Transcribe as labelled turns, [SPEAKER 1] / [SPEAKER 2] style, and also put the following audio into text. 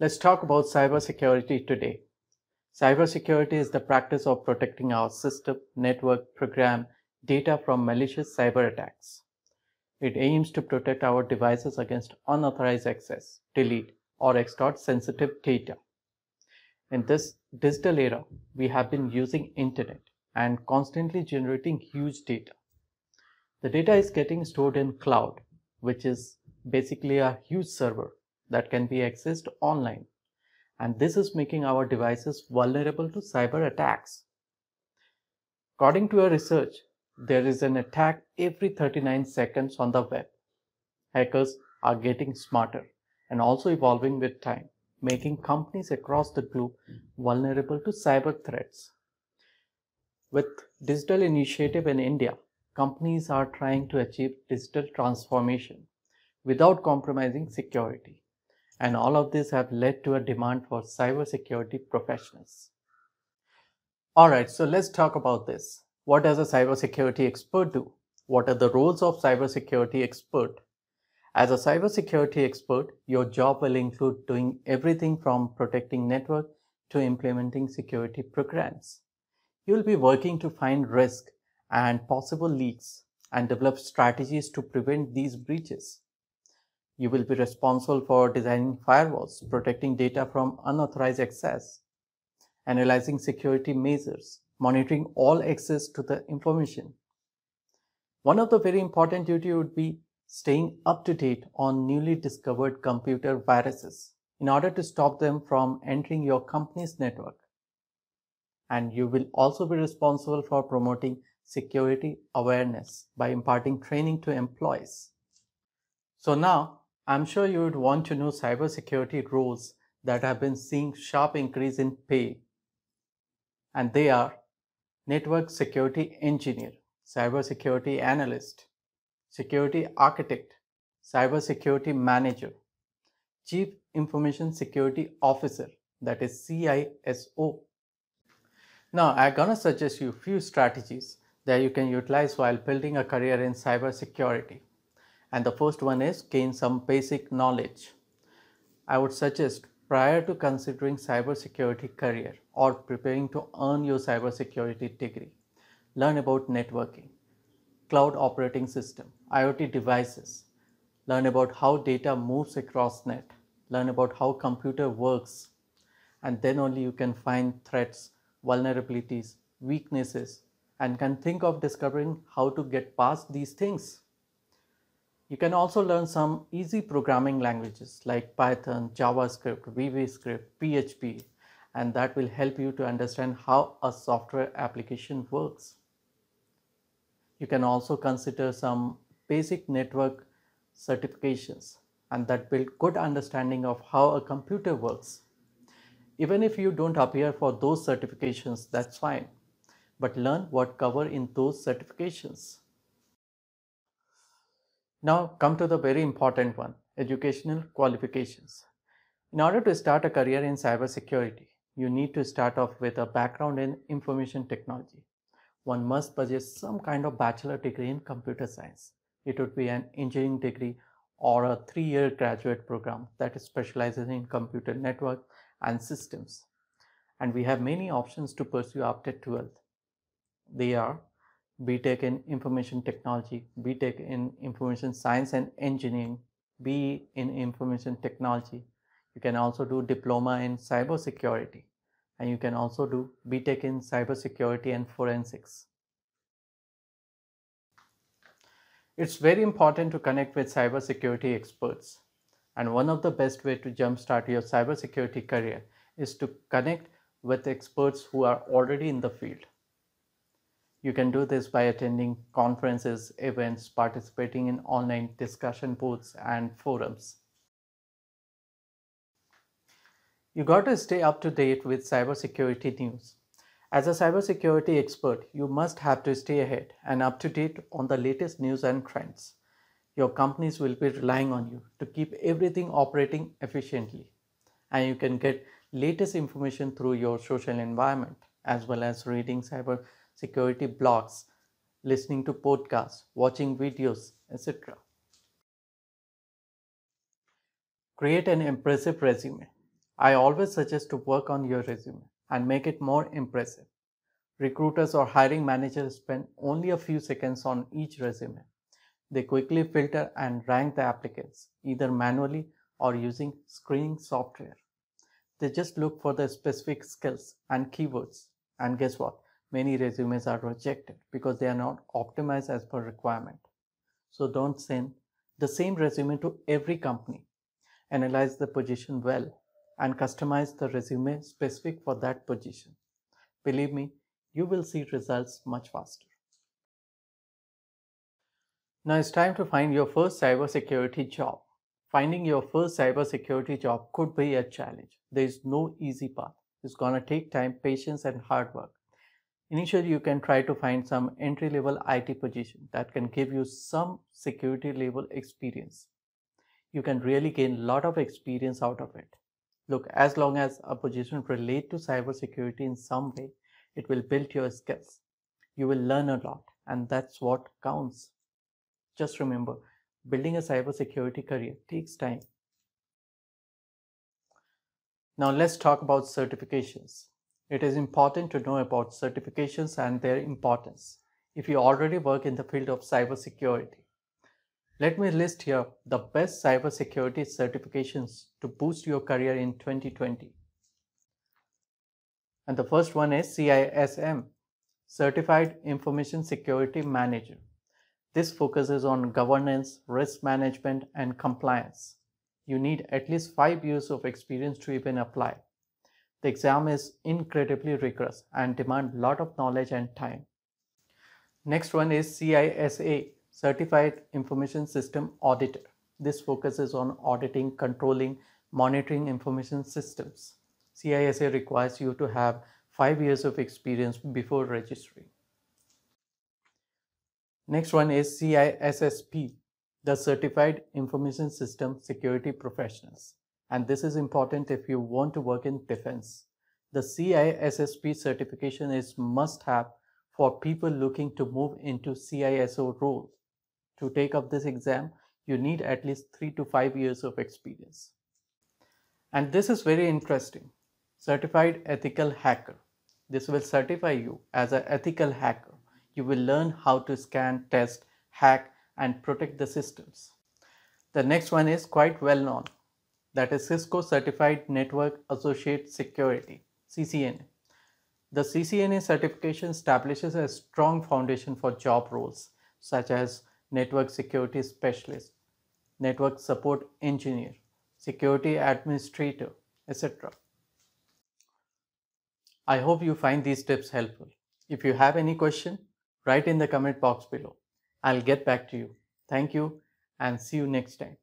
[SPEAKER 1] Let's talk about cybersecurity today. Cybersecurity is the practice of protecting our system, network, program, data from malicious cyber attacks. It aims to protect our devices against unauthorized access, delete, or extort sensitive data. In this digital era, we have been using internet and constantly generating huge data. The data is getting stored in cloud, which is basically a huge server that can be accessed online. And this is making our devices vulnerable to cyber attacks. According to a research, there is an attack every 39 seconds on the web. Hackers are getting smarter and also evolving with time, making companies across the globe vulnerable to cyber threats. With digital initiative in India, companies are trying to achieve digital transformation without compromising security. And all of this have led to a demand for cybersecurity professionals. Alright, so let's talk about this. What does a cybersecurity expert do? What are the roles of cybersecurity expert? As a cybersecurity expert, your job will include doing everything from protecting network to implementing security programs. You will be working to find risk and possible leaks and develop strategies to prevent these breaches. You will be responsible for designing firewalls, protecting data from unauthorized access, analyzing security measures, monitoring all access to the information. One of the very important duty would be staying up to date on newly discovered computer viruses in order to stop them from entering your company's network. And you will also be responsible for promoting security awareness by imparting training to employees. So now, I'm sure you would want to know cybersecurity roles that have been seeing sharp increase in pay. And they are network security engineer, cybersecurity analyst, security architect, cybersecurity manager, chief information security officer, that is CISO. Now, I'm gonna suggest you few strategies that you can utilize while building a career in cybersecurity. And the first one is gain some basic knowledge. I would suggest prior to considering cybersecurity career or preparing to earn your cybersecurity degree, learn about networking, cloud operating system, IoT devices, learn about how data moves across net, learn about how computer works, and then only you can find threats, vulnerabilities, weaknesses, and can think of discovering how to get past these things. You can also learn some easy programming languages like Python, JavaScript, VBScript, PHP, and that will help you to understand how a software application works. You can also consider some basic network certifications and that build good understanding of how a computer works. Even if you don't appear for those certifications, that's fine but learn what cover in those certifications. Now come to the very important one, educational qualifications. In order to start a career in cybersecurity, you need to start off with a background in information technology. One must possess some kind of bachelor degree in computer science. It would be an engineering degree or a three-year graduate program that specializes in computer network and systems. And we have many options to pursue after 12th. They are BTech in Information Technology, BTech in Information Science and Engineering, BE in Information Technology. You can also do Diploma in Cybersecurity and you can also do BTech in Cybersecurity and Forensics. It's very important to connect with cybersecurity experts. And one of the best way to jumpstart your cybersecurity career is to connect with experts who are already in the field. You can do this by attending conferences, events, participating in online discussion boards and forums. You got to stay up to date with cybersecurity news. As a cybersecurity expert, you must have to stay ahead and up to date on the latest news and trends. Your companies will be relying on you to keep everything operating efficiently. And you can get latest information through your social environment as well as reading cyber security blogs, listening to podcasts, watching videos, etc. Create an impressive resume. I always suggest to work on your resume and make it more impressive. Recruiters or hiring managers spend only a few seconds on each resume. They quickly filter and rank the applicants, either manually or using screening software. They just look for the specific skills and keywords. And guess what? Many resumes are rejected because they are not optimized as per requirement. So don't send the same resume to every company. Analyze the position well and customize the resume specific for that position. Believe me, you will see results much faster. Now it's time to find your first cybersecurity job. Finding your first cybersecurity job could be a challenge. There is no easy path. It's gonna take time, patience, and hard work. Initially, you can try to find some entry level IT position that can give you some security level experience. You can really gain a lot of experience out of it. Look, as long as a position relate to cybersecurity in some way, it will build your skills. You will learn a lot, and that's what counts. Just remember, building a cybersecurity career takes time. Now let's talk about certifications. It is important to know about certifications and their importance if you already work in the field of cybersecurity. Let me list here the best cybersecurity certifications to boost your career in 2020. And the first one is CISM, Certified Information Security Manager. This focuses on governance, risk management, and compliance. You need at least five years of experience to even apply. The exam is incredibly rigorous and demand a lot of knowledge and time. Next one is CISA, Certified Information System Auditor. This focuses on auditing, controlling, monitoring information systems. CISA requires you to have five years of experience before registering. Next one is CISSP, the Certified Information System Security Professionals and this is important if you want to work in defense. The CISSP certification is must have for people looking to move into CISO role. To take up this exam, you need at least three to five years of experience. And this is very interesting. Certified Ethical Hacker. This will certify you as an ethical hacker. You will learn how to scan, test, hack, and protect the systems. The next one is quite well known that is Cisco Certified Network Associate Security, CCNA. The CCNA certification establishes a strong foundation for job roles such as network security specialist, network support engineer, security administrator, etc. I hope you find these tips helpful. If you have any question, write in the comment box below. I'll get back to you. Thank you and see you next time.